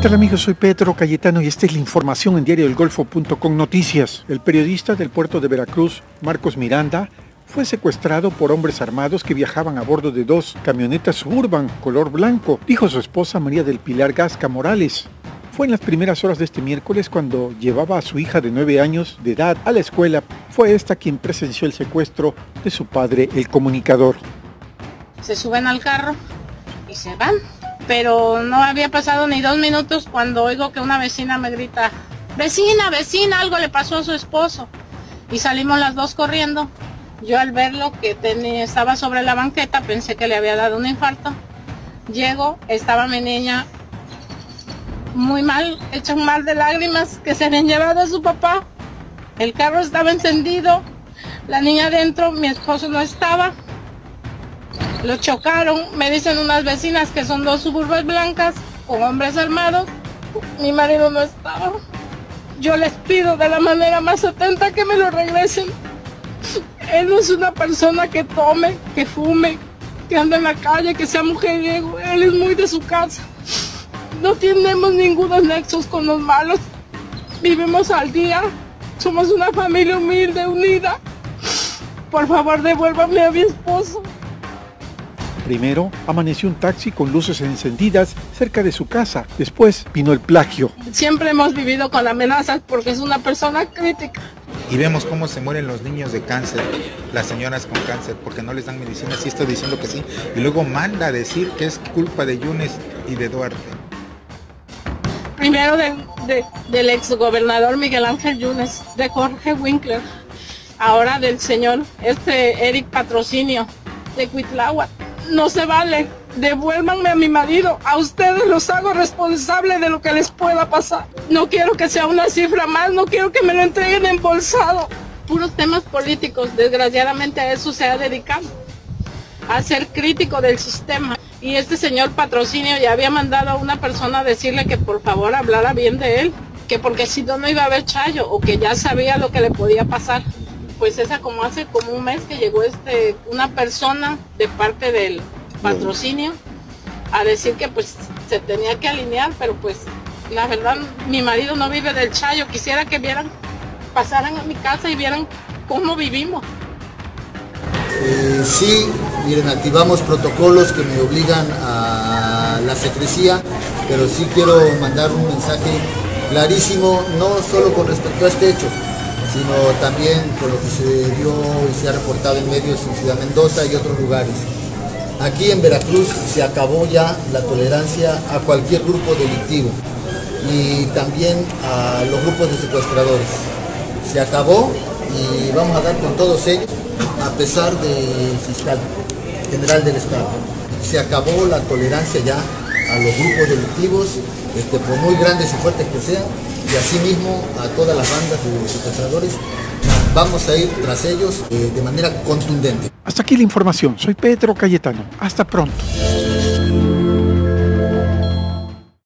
tal amigos? Soy Pedro Cayetano y esta es la información en diariodelgolfo.com Noticias. El periodista del puerto de Veracruz, Marcos Miranda, fue secuestrado por hombres armados que viajaban a bordo de dos camionetas Suburban color blanco, dijo su esposa María del Pilar Gasca Morales. Fue en las primeras horas de este miércoles cuando llevaba a su hija de 9 años de edad a la escuela. Fue esta quien presenció el secuestro de su padre, el comunicador. Se suben al carro y se van. Pero no había pasado ni dos minutos cuando oigo que una vecina me grita, vecina, vecina, algo le pasó a su esposo. Y salimos las dos corriendo. Yo al verlo que tenía, estaba sobre la banqueta pensé que le había dado un infarto. Llego, estaba mi niña muy mal, hecha un mal de lágrimas que se habían llevado a su papá. El carro estaba encendido, la niña adentro, mi esposo no estaba. Lo chocaron, me dicen unas vecinas que son dos suburbas blancas con hombres armados. Mi marido no estaba. Yo les pido de la manera más atenta que me lo regresen. Él no es una persona que tome, que fume, que ande en la calle, que sea mujeriego. Él es muy de su casa. No tenemos ningunos nexos con los malos. Vivimos al día. Somos una familia humilde, unida. Por favor, devuélvame a mi esposo. Primero, amaneció un taxi con luces encendidas cerca de su casa. Después vino el plagio. Siempre hemos vivido con amenazas porque es una persona crítica. Y vemos cómo se mueren los niños de cáncer, las señoras con cáncer, porque no les dan medicina. Sí está diciendo que sí. Y luego manda a decir que es culpa de Yunes y de Duarte. Primero de, de, del exgobernador Miguel Ángel Yunes, de Jorge Winkler, ahora del señor este Eric Patrocinio, de Cuitláhuac no se vale. Devuélvanme a mi marido. A ustedes los hago responsable de lo que les pueda pasar. No quiero que sea una cifra más, no quiero que me lo entreguen embolsado. Puros temas políticos. Desgraciadamente a eso se ha dedicado. A ser crítico del sistema. Y este señor patrocinio ya había mandado a una persona a decirle que por favor hablara bien de él. Que porque si no, no iba a haber chayo. O que ya sabía lo que le podía pasar pues esa como hace como un mes que llegó este una persona de parte del patrocinio a decir que pues se tenía que alinear, pero pues la verdad mi marido no vive del chayo, quisiera que vieran, pasaran a mi casa y vieran cómo vivimos. Eh, sí, miren, activamos protocolos que me obligan a la secrecía, pero sí quiero mandar un mensaje clarísimo, no solo con respecto a este hecho, sino también por lo que se dio y se ha reportado en medios en Ciudad Mendoza y otros lugares. Aquí en Veracruz se acabó ya la tolerancia a cualquier grupo delictivo y también a los grupos de secuestradores. Se acabó y vamos a dar con todos ellos, a pesar del fiscal general del Estado. Se acabó la tolerancia ya a los grupos delictivos, este, por muy grandes y fuertes que sean, y asimismo a todas las bandas de secuestradores. Vamos a ir tras ellos eh, de manera contundente. Hasta aquí la información. Soy Pedro Cayetano. Hasta pronto.